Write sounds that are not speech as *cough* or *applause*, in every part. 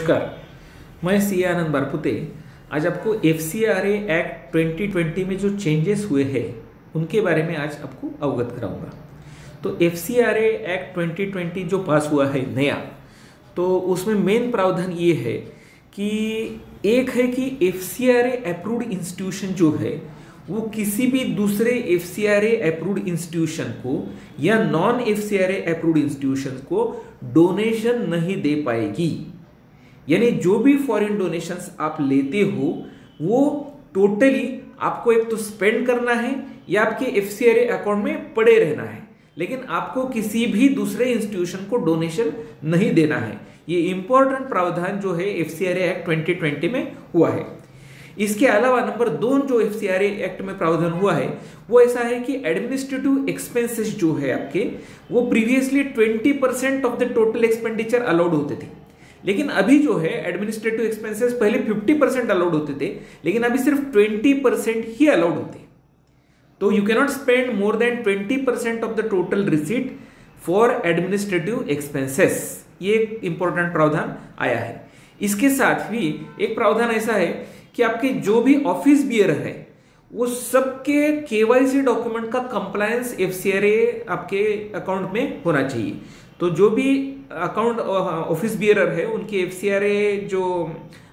नमस्कार, मैं सी आनंद बारपुते। आज आपको एफ़ एक्ट 2020 में जो चेंजेस हुए हैं, उनके बारे में आज आपको अवगत कराऊँगा। तो एफ़ एक्ट 2020 जो पास हुआ है नया तो उसमें मेन प्रावधान ये है कि एक है कि एफसीआरए अप्रूव्ड इंस्टीट्यूशन जो है, वो किसी भी दूसरे F C R approved institution को या non F C R approved institution को डोनेशन नहीं दे पाएगी। यानी जो भी फॉरेन डोनेशंस आप लेते हो, वो टोटली आपको एक तो स्पेंड करना है या आपके एफ़ अकाउंट में पड़े रहना है। लेकिन आपको किसी भी दूसरे इंस्टीट्यूशन को डोनेशन नहीं देना है। ये इंपॉर्टेंट प्रावधान जो है एफ़ सी आर एक्ट 2020 में हुआ है। इसके अलावा नंबर दो जो एफ़ एक्ट में प्रावधान हुआ है, वो ऐसा है कि एडमिनिस्ट्रेटिव एक्सपेंसेस जो है आपके, वो previously 20 percent of the total expenditure allowed होते थे। लेकिन अभी जो है एडमिनिस्ट्रेटिव एक्सपेंसेस पहले 50 परसेंट अलाउड होते थे, लेकिन अभी सिर्फ़ 20 परसेंट ही अलाउड होते तो you cannot spend more than 20 percent of the total receipt for administrative expenses ये एक इंपॉर्टेंट प्रावधान आया है। इसके साथ भी एक प्रावधान ऐसा है कि आपके जो भी ऑफ़िस बियर है, वो सबके केवाईसी डॉक्यूमेंट का कंप्लायंस एफ़ आपके अकाउंट में होना चाहिए। तो जो भी अकाउंट ऑफ़िस बियरर है, उनके एफसीआरए जो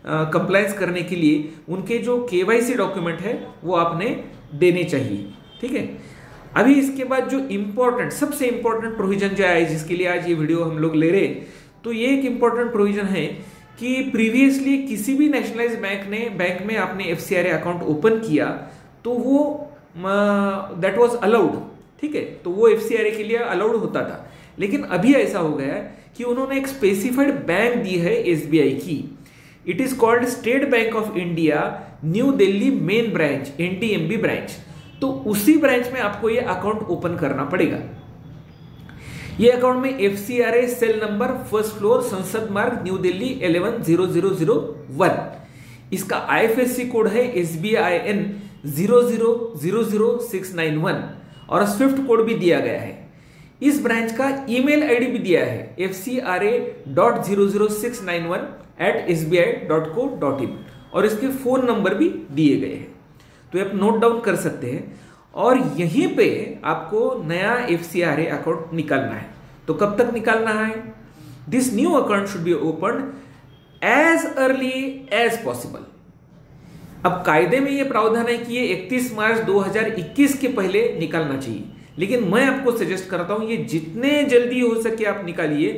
कंप्लायंस करने के लिए, उनके जो केवाईसी डॉक्यूमेंट है, वो आपने देने चाहिए। ठीक है? अभी इसके बाद जो इम्पोर्टेंट सबसे इंपॉर्टेंट प्रोविज़न जो है, जिसके लिए आज ये वीडियो हम लोग ले रहे तो ये एक इंपॉर्टेंट प्रोविज़न है कि प्रीवियसली किसी भी नेशनलाइज बैंक ने बैंक में आपने एफ़ अकाउंट ओपन किया तो वो दैट वॉज़ अलाउड ठीक है? तो वो एफसीआरए के लिए अलाउड होता था। लेकिन अभी ऐसा हो गया है कि उन्होंने एक स्पेसिफाइड बैंक दी है एसबीआई की। It is called State Bank of India New Delhi main branch NTMB branch तो उसी ब्रांच में आपको ये अकाउंट ओपन करना पड़ेगा। ये अकाउंट में a cell number first floor Sansad Marg New Delhi eleven zero zero zero one इसका आईएफएससी कोड है S B I N zero zero zero zero six nine one और स्विफ्ट कोड भी दिया गया है। इस ब्रांच का ईमेल आईडी भी दिया है F C R A dot zero zero six nine one eight S B I dot co dot in और इसके फ़ोन नंबर भी दिए गए हैं। तो आप नोट डाउन कर सकते हैं और यहीं पे आपको नया F C R A account निकालना है। तो कब तक निकालना है? This new account should be open as early as possible अब कायदे में यह प्रावधान है कि ये 31 मार्च 2021 के पहले निकालना चाहिए। लेकिन मैं आपको सजेस्ट करता हूँ, ये जितने जल्दी हो सके आप निकालिए,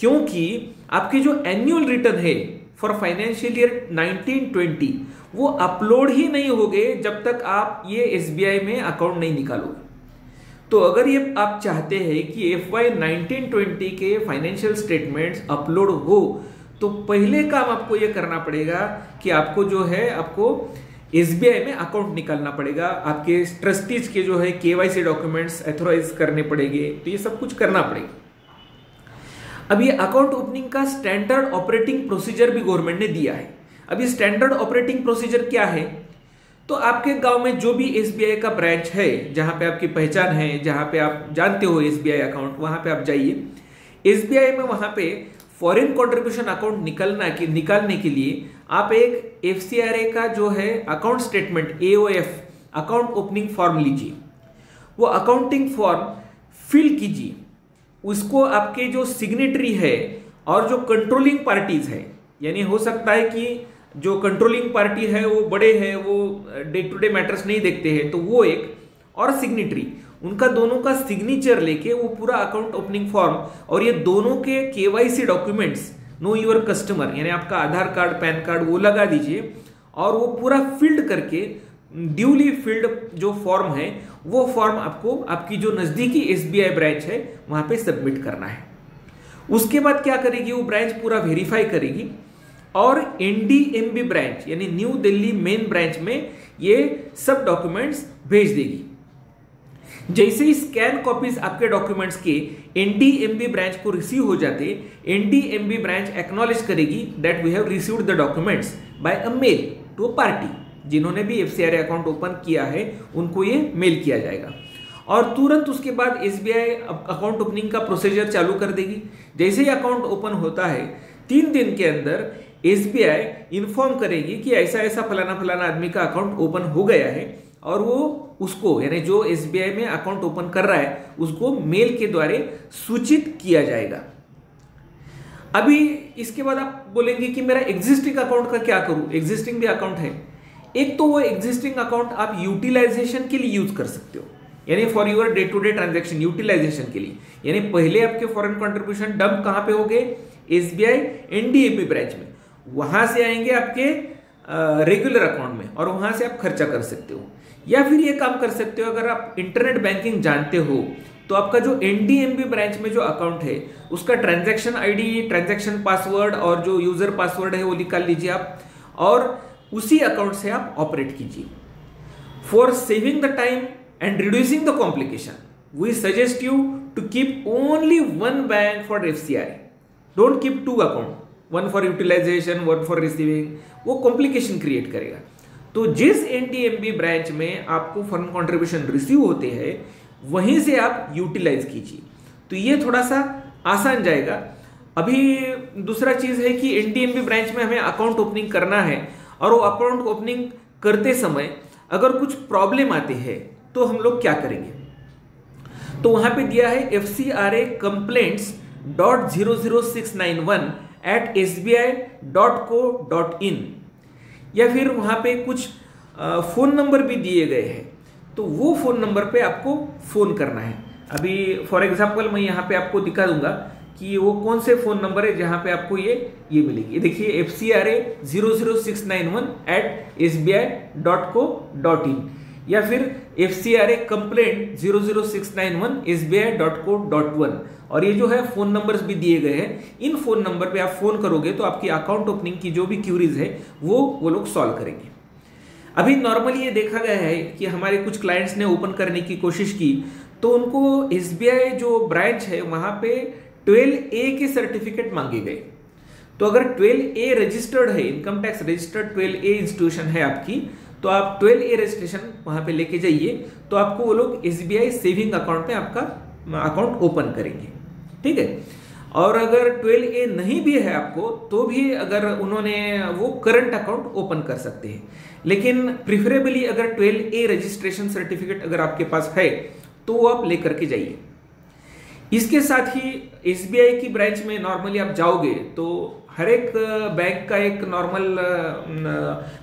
क्योंकि आपके जो एनुअल रिटर्न है फॉर फाइनेंशियल ईयर 1920 वो अपलोड ही नहीं होगे जब तक आप ये एसबीआई में अकाउंट नहीं निकालोगे। तो अगर ये आप चाहते हैं कि एफ़ वाई नाइनटीन के फाइनेंशियल स्टेटमेंट्स अपलोड हो तो पहले काम आपको ये करना पड़ेगा कि आपको जो है, आपको SBI में अकाउंट निकालना पड़ेगा, आपके ट्रस्टीज के जो है केवाईसी डॉक्यूमेंट्स एथोराइज करने पड़ेंगे तो ये सब कुछ करना पड़ेगा। अब ये अकाउंट ओपनिंग का स्टैंडर्ड ऑपरेटिंग प्रोसीजर भी गवर्नमेंट ने दिया है। अब ये स्टैंडर्ड ऑपरेटिंग प्रोसीजर क्या है? तो आपके गाँव में जो भी SBI का ब्रांच है, जहाँ पे आपकी पहचान है, जहाँ पे आप जानते हो SBI अकाउंट वहाँ पे आप जाइए। एस में वहाँ पे फॉरेन कंट्रीब्यूशन अकाउंट निकलना के, निकालने के लिए आप एक एफ़ का जो है account statement a account opening form लीजिए। वो अकाउंटिंग फॉर्म फिल कीजिए। उसको आपके जो सिग्नेटरी है और जो कंट्रोलिंग पार्टीज़ है, यानी हो सकता है कि जो कंट्रोलिंग पार्टी है, वो बड़े हैं, वो डे टू डे मैटर्स नहीं देखते हैं तो वो एक और सिग्नेटरी उनका दोनों का सिग्नेचर लेके वो पूरा अकाउंट ओपनिंग फॉर्म और ये दोनों के KYC documents know your customer, यानी आपका आधार कार्ड, पैन कार्ड, वो लगा दीजिए और वो पूरा फिल्ड करके ड्यूली फिल्ड जो फॉर्म है, वो फॉर्म आपको, आपकी जो नज़दीकी एसबीआई ब्रांच है, वहाँ पे सबमिट करना है। उसके बाद क्या करेगी, वो ब्रांच पूरा वेरीफाई करेगी और एनडीएमबी ब्रांच यानी न्यू दिल्ली मेन ब्रांच में ये सब डॉक्यूमेंट्स भेज देगी। जैसे ही स्कैन कॉपीज आपके डॉक्यूमेंट्स के एनडीएमबी ब्रांच को रिसीव हो जाते एनडीएमबी ब्रांच एक्नॉलेज करेगी that we have received the documents by a mail to a party जिन्होंने भी एफ़ अकाउंट ओपन किया है, उनको ये मेल किया जाएगा। और तुरंत उसके बाद एसबीआई अकाउंट ओपनिंग का प्रोसीजर चालू कर देगी। जैसे ही अकाउंट ओपन होता है, तीन दिन के अंदर एसबीआई इन्फॉर्म करेगी कि ऐसा ऐसा फलाना फलाना आदमी का अकाउंट ओपन हो गया है, और वो उसको, यानी जो SBI में अकाउंट ओपन कर रहा है, उसको मेल के द्वारा सूचित किया जाएगा। अभी इसके बाद आप बोलेंगे कि मेरा एग्जिस्टिंग अकाउंट का क्या करूँ? एग्जिस्टिंग भी अकाउंट है। एक तो वो एग्जिस्टिंग अकाउंट आप यूटिलाइजेशन के लिए यूज़ कर सकते हो। यानी for your day to day transaction utilization के लिए। यानी पहले आपके फॉरेन कंट्रीब्यूशन डंप कहाँ पे हो गए? S B I NDAP branch में। वहाँ से आएँगे आपके रेगुलर अकाउंट में, और वहाँ से आप खर्चा कर सकते हो। या फिर ये काम कर सकते हो, अगर आप इंटरनेट बैंकिंग जानते हो तो आपका जो एनडीएमबी ब्रांच में जो अकाउंट है, उसका ट्रांजैक्शन आईडी ट्रांजैक्शन पासवर्ड और जो यूज़र पासवर्ड है वो निकाल लीजिए आप, और उसी अकाउंट से आप ऑपरेट कीजिए। For saving the time and reducing the complication we suggest you to keep only one bank for F C I don't keep two account one for utilization one for receiving वो complication create करेगा। तो जिस NDMB branch में आपको fund contribution receive होते हैं, वहीं से आप यूटिलाइज कीजिए। तो ये थोड़ा सा आसान जाएगा। अभी दूसरा चीज़ है कि एनडीएमबी ब्रांच में हमें अकाउंट ओपनिंग करना है और वो अकाउंट ओपनिंग करते समय अगर कुछ प्रॉब्लम आती है तो हम लोग क्या करेंगे? तो वहाँ पे दिया है F C R A complaints dot zero zero six nine one eight S B I dot co dot in या फिर वहाँ पे कुछ फ़ोन नंबर भी दिए गए हैं। तो वो फ़ोन नंबर पे आपको फ़ोन करना है। अभी फॉर एग्जांपल मैं यहाँ पे आपको दिखा दूँगा कि वो कौन से फ़ोन नंबर है जहाँ पे आपको ये ये मिलेगी। देखिए F C R A zero zero six nine one eight S B I dot co dot in या फिर F C R A complaint zero और ये जो है फ़ोन नंबर्स भी दिए गए हैं। इन फ़ोन नंबर पे आप फ़ोन करोगे तो आपकी अकाउंट ओपनिंग की जो भी क्यूरीज है, वो वो लोग सॉल्व करेंगे। अभी नॉर्मली ये देखा गया है कि हमारे कुछ क्लाइंट्स ने ओपन करने की कोशिश की तो उनको SBI जो ब्रांच है, वहाँ पे ट्वेल्व ए के सर्टिफिकेट मांगे गए। तो अगर ट्वेल्व ए रजिस्टर्ड है income tax registered twelve A institution है आपकी तो आप ट्वेल्व ए रजिस्ट्रेशन वहाँ पे लेके जाइए तो आपको वो लोग एसबीआई सेविंग अकाउंट में आपका अकाउंट ओपन करेंगे। ठीक है? और अगर ट्वेल्व ए नहीं भी है आपको तो भी अगर उन्होंने वो करंट अकाउंट ओपन कर सकते हैं। लेकिन प्रिफरेबली अगर ट्वेल्व ए रजिस्ट्रेशन सर्टिफिकेट अगर आपके पास है तो वो आप लेकर के जाइए। इसके साथ ही एसबीआई की ब्रांच में नॉर्मली आप जाओगे तो हर एक बैंक का एक नॉर्मल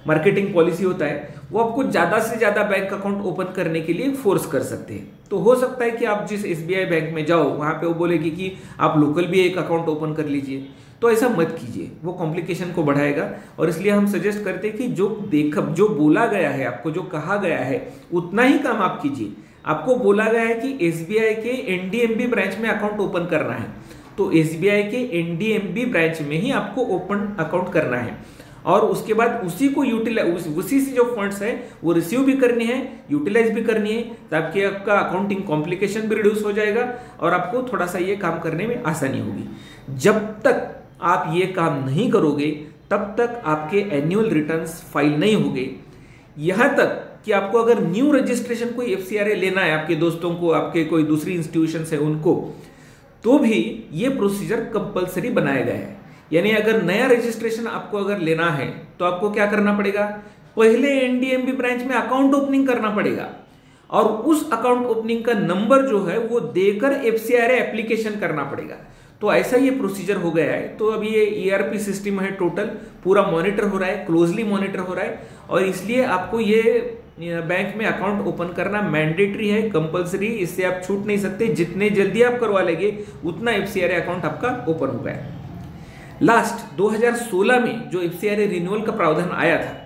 मार्केटिंग पॉलिसी होता है, वो आपको ज़्यादा से ज़्यादा बैंक अकाउंट ओपन करने के लिए फोर्स कर सकते हैं। तो हो सकता है कि आप जिस एसबीआई बैंक में जाओ, वहाँ पे वो बोलेगी कि आप लोकल भी एक अकाउंट ओपन कर लीजिए। तो ऐसा मत कीजिए, वो कॉम्प्लिकेशन को बढ़ाएगा और इसलिए हम सजेस्ट करते हैं कि जो देख, जो बोला गया है, आपको जो कहा गया है, उतना ही काम आप कीजिए। आपको बोला गया है कि एसबीआई के एनडीएमबी ब्रांच में अकाउंट ओपन करना है। तो एसबीआई के एनडीएमबी ब्रांच में ही आपको ओपन अकाउंट करना है। और उसके बाद उसी को यूटिलाइज उसी से जो फंड्स है, वो रिसीव भी करनी है यूटिलाइज भी करनी है ताकि आपका अकाउंटिंग कॉम्प्लिकेशन भी रिड्यूस हो जाएगा और आपको थोड़ा सा ये काम करने में आसानी होगी। जब तक आप ये काम नहीं करोगे, तब तक आपके एनुअल रिटर्न्स फ़ाइल नहीं होंगे। यहाँ तक कि आपको अगर न्यू रजिस्ट्रेशन कोई FCRA लेना है, आपके दोस्तों को, आपके कोई दूसरी इंस्टीट्यूशन है, उनको तो भी ये प्रोसीजर कंपलसरी बनाया गया है। यानी अगर नया रजिस्ट्रेशन आपको अगर लेना है तो आपको क्या करना पड़ेगा? पहले एनडीएमबी ब्रांच में अकाउंट ओपनिंग करना पड़ेगा। और उस अकाउंट ओपनिंग का नंबर जो है, वो देकर एफ़ एप्लीकेशन करना पड़ेगा। तो ऐसा ये प्रोसीजर हो गया है। तो अभी ये ईआरपी e सिस्टम है टोटल पूरा मॉनिटर हो रहा है क्लोजली मॉनिटर हो रहा है। और इसलिए आपको ये बैंक में अकाउंट ओपन करना मैंडेटरी है कंपलसरी इससे आप छूट नहीं सकते। जितने जल्दी आप करवा लेंगे उतना एफ़ अकाउंट आपका ओपन होगा। लास्ट 2016 में जो एफ़ रिन्यूअल का प्रावधान आया था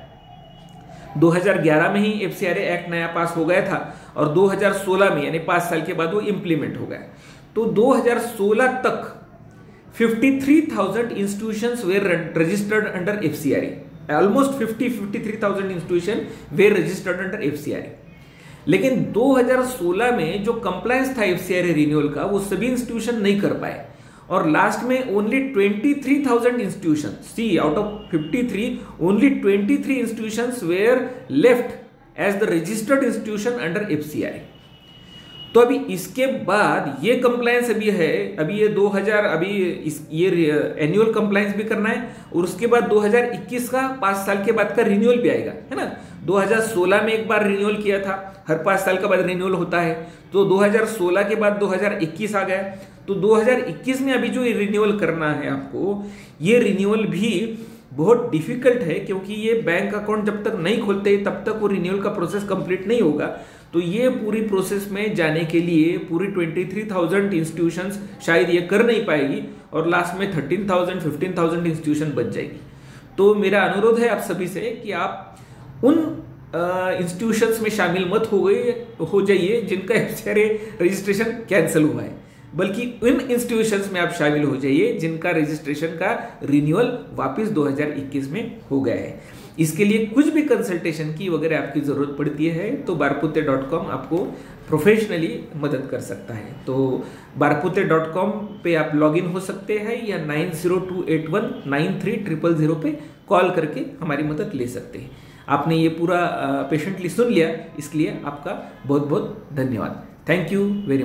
2011 में ही एफ़ एक्ट नया पास हो गया था और 2016 में यानी पाँच साल के बाद वो इंप्लीमेंट हो गया। तो 2016 तक 53,000 institutions were registered under FCRA. Almost 50 53,000 institution were registered under FCRA. लेकिन 2016 में जो कंप्लायंस था एफ़ रिन्यूअल का वो सभी इंस्टीट्यूशन नहीं कर पाए और लास्ट में only 23,000 institution C out of 53 only 23 institutions were left as the registered institution under F तो अभी इसके बाद ये कंप्लायंस अभी है, अभी ये 2000 अभी इस, ये एनुअल कंप्लायंस भी करना है, और उसके बाद 2021 का पाँच साल के बाद का रिन्यूअल भी आएगा, है ना? 2016 में एक बार रिन्यूअल किया था, हर पाँच साल के बाद रिन्यूअल होता है तो 2016 के बाद 2021 आ गया तो 2021 में अभी जो रिन्यूअल करना है आपको, ये रिन्यूअल भी बहुत डिफ़िकल्ट है, क्योंकि ये बैंक अकाउंट जब तक नहीं खोलते, तब तक वो रिन्यूअल का प्रोसेस कंप्लीट नहीं होगा। तो ये पूरी प्रोसेस में जाने के लिए पूरी 23,000 इंस्टीट्यूशंस शायद ये कर नहीं पाएगी और लास्ट में 13,000 15,000 इंस्टीट्यूशन बच जाएगी। तो मेरा अनुरोध है आप सभी से कि आप उन इंस्टीट्यूशंस में शामिल मत हो गए हो जाइए जिनका *laughs* रजिस्ट्रेशन कैंसिल हुआ है। बल्कि इन इंस्टीट्यूशंस में आप शामिल हो जाइए जिनका रजिस्ट्रेशन का रिन्यूअल वापस 2021 में हो गया है। इसके लिए कुछ भी कंसल्टेशन की वगैरह आपकी ज़रूरत पड़ती है तो बारपुते डॉट कॉम आपको प्रोफेशनली मदद कर सकता है। तो बारपुते डॉट कॉम पे आप लॉगिन हो सकते हैं या nine zero two eight one nine three triple zero पे कॉल करके हमारी मदद ले सकते हैं। आपने ये पूरा पेशेंटली सुन लिया, इसके लिए आपका बहुत बहुत धन्यवाद थैंक यू वेरी